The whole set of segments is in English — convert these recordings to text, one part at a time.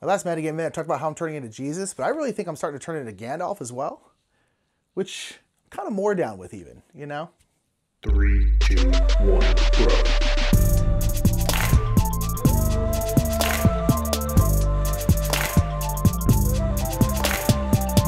My last metagame minute I talked about how I'm turning into Jesus, but I really think I'm starting to turn into Gandalf as well, which I'm kind of more down with even, you know? Three, two, one, go.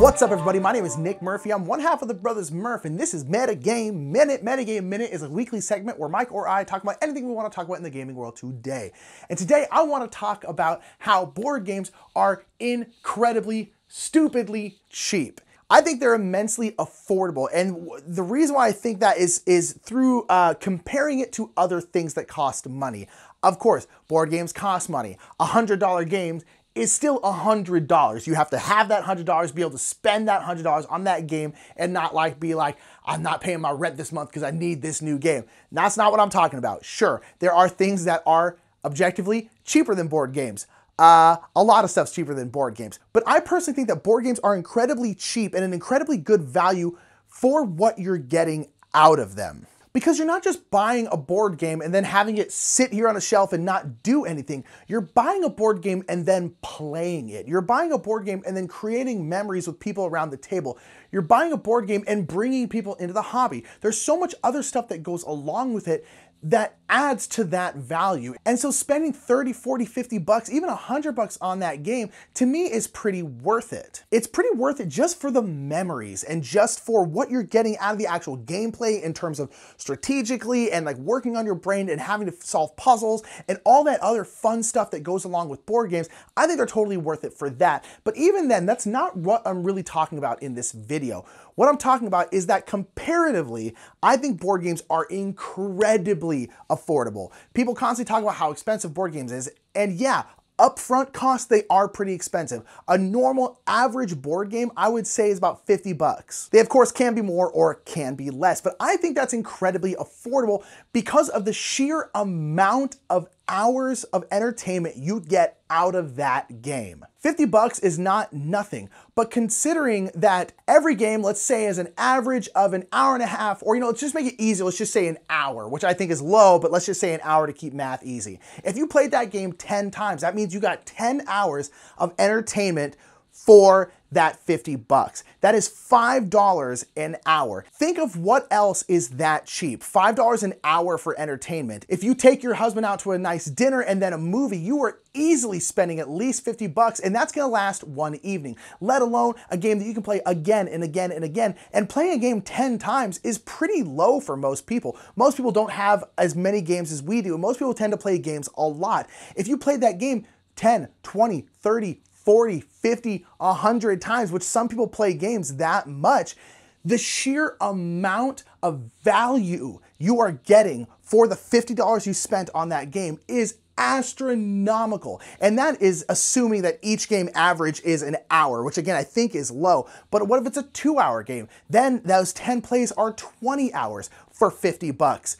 What's up, everybody? My name is Nick Murphy. I'm one half of the Brothers Murph, and this is Metagame Minute. Metagame Minute is a weekly segment where Mike or I talk about anything we want to talk about in the gaming world today. And today, I want to talk about how board games are incredibly, stupidly cheap. I think they're immensely affordable, and the reason why I think that is is through uh, comparing it to other things that cost money. Of course, board games cost money. A hundred dollar games is still $100. You have to have that $100, be able to spend that $100 on that game and not like be like, I'm not paying my rent this month because I need this new game. That's not what I'm talking about. Sure, there are things that are objectively cheaper than board games. Uh, a lot of stuff's cheaper than board games. But I personally think that board games are incredibly cheap and an incredibly good value for what you're getting out of them because you're not just buying a board game and then having it sit here on a shelf and not do anything. You're buying a board game and then playing it. You're buying a board game and then creating memories with people around the table. You're buying a board game and bringing people into the hobby. There's so much other stuff that goes along with it that adds to that value. And so spending 30, 40, 50 bucks, even 100 bucks on that game, to me is pretty worth it. It's pretty worth it just for the memories and just for what you're getting out of the actual gameplay in terms of strategically and like working on your brain and having to solve puzzles and all that other fun stuff that goes along with board games. I think they're totally worth it for that. But even then, that's not what I'm really talking about in this video. What I'm talking about is that comparatively, I think board games are incredibly affordable. People constantly talk about how expensive board games is, and yeah, upfront costs they are pretty expensive. A normal average board game I would say is about 50 bucks. They of course can be more or can be less, but I think that's incredibly affordable because of the sheer amount of hours of entertainment you get out of that game. 50 bucks is not nothing, but considering that every game, let's say is an average of an hour and a half, or you know, let's just make it easy, let's just say an hour, which I think is low, but let's just say an hour to keep math easy. If you played that game 10 times, that means you got 10 hours of entertainment for that 50 bucks. That is $5 an hour. Think of what else is that cheap. $5 an hour for entertainment. If you take your husband out to a nice dinner and then a movie, you are easily spending at least 50 bucks and that's gonna last one evening, let alone a game that you can play again and again and again. And playing a game 10 times is pretty low for most people. Most people don't have as many games as we do. Most people tend to play games a lot. If you played that game 10, 20, 30, 40, 50, 100 times, which some people play games that much, the sheer amount of value you are getting for the $50 you spent on that game is astronomical. And that is assuming that each game average is an hour, which again I think is low. But what if it's a two hour game? Then those 10 plays are 20 hours for 50 bucks.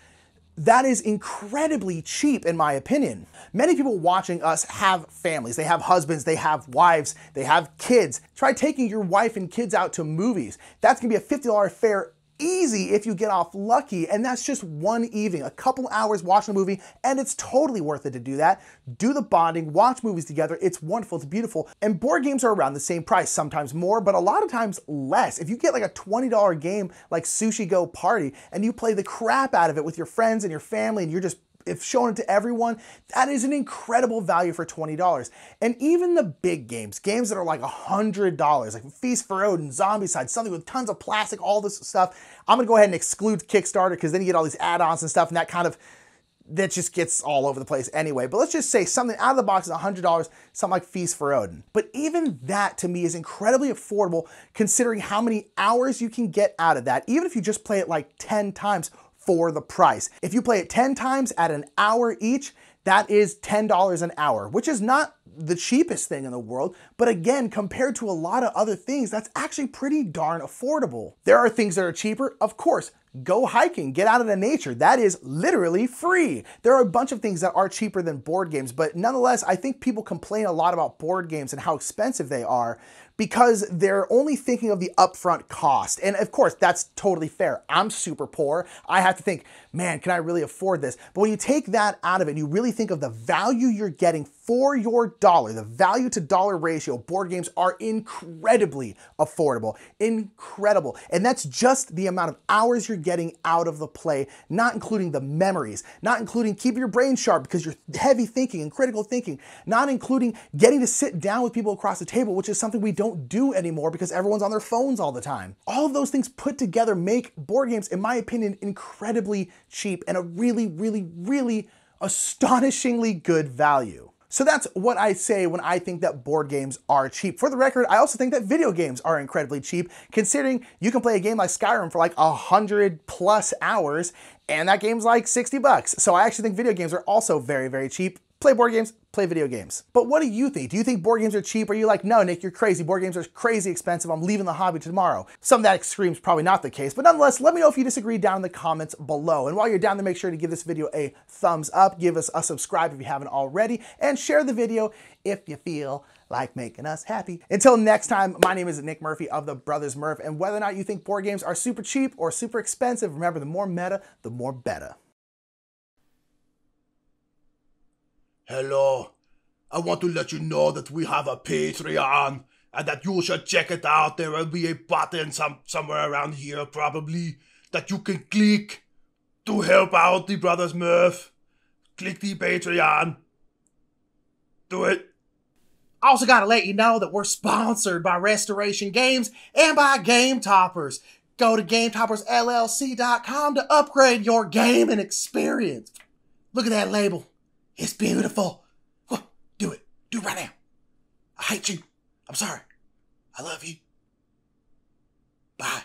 That is incredibly cheap, in my opinion. Many people watching us have families, they have husbands, they have wives, they have kids. Try taking your wife and kids out to movies. That's gonna be a $50 fare easy if you get off lucky, and that's just one evening, a couple hours watching a movie, and it's totally worth it to do that. Do the bonding, watch movies together. It's wonderful, it's beautiful. And board games are around the same price, sometimes more, but a lot of times less. If you get like a $20 game like Sushi Go Party and you play the crap out of it with your friends and your family, and you're just if shown it to everyone, that is an incredible value for $20. And even the big games, games that are like $100, like Feast for Odin, Zombicide, something with tons of plastic, all this stuff, I'm gonna go ahead and exclude Kickstarter because then you get all these add-ons and stuff and that kind of, that just gets all over the place anyway. But let's just say something out of the box is $100, something like Feast for Odin. But even that to me is incredibly affordable considering how many hours you can get out of that, even if you just play it like 10 times for the price. If you play it 10 times at an hour each, that is $10 an hour, which is not the cheapest thing in the world, but again, compared to a lot of other things, that's actually pretty darn affordable. There are things that are cheaper, of course. Go hiking, get out into nature. That is literally free. There are a bunch of things that are cheaper than board games, but nonetheless, I think people complain a lot about board games and how expensive they are because they're only thinking of the upfront cost. And of course, that's totally fair. I'm super poor. I have to think, man, can I really afford this? But when you take that out of it and you really think of the value you're getting for your dollar, the value to dollar ratio, board games are incredibly affordable. Incredible. And that's just the amount of hours you're getting out of the play, not including the memories, not including keeping your brain sharp because you're heavy thinking and critical thinking, not including getting to sit down with people across the table, which is something we don't do anymore because everyone's on their phones all the time. All of those things put together make board games, in my opinion, incredibly cheap and a really, really, really astonishingly good value. So that's what I say when I think that board games are cheap. For the record, I also think that video games are incredibly cheap, considering you can play a game like Skyrim for like a hundred plus hours, and that game's like 60 bucks. So I actually think video games are also very, very cheap play board games, play video games. But what do you think? Do you think board games are cheap? Or are you like, no, Nick, you're crazy. Board games are crazy expensive. I'm leaving the hobby tomorrow. Some of that extreme is probably not the case, but nonetheless, let me know if you disagree down in the comments below. And while you're down there, make sure to give this video a thumbs up, give us a subscribe if you haven't already, and share the video if you feel like making us happy. Until next time, my name is Nick Murphy of the Brothers Murph, and whether or not you think board games are super cheap or super expensive, remember the more meta, the more better. Hello. I want to let you know that we have a Patreon and that you should check it out. There will be a button some somewhere around here probably that you can click to help out the Brothers Murph. Click the Patreon. Do it. Also, got to let you know that we're sponsored by Restoration Games and by Game Toppers. Go to GameToppersLLC.com to upgrade your gaming experience. Look at that label. It's beautiful. Do it. Do it right now. I hate you. I'm sorry. I love you. Bye.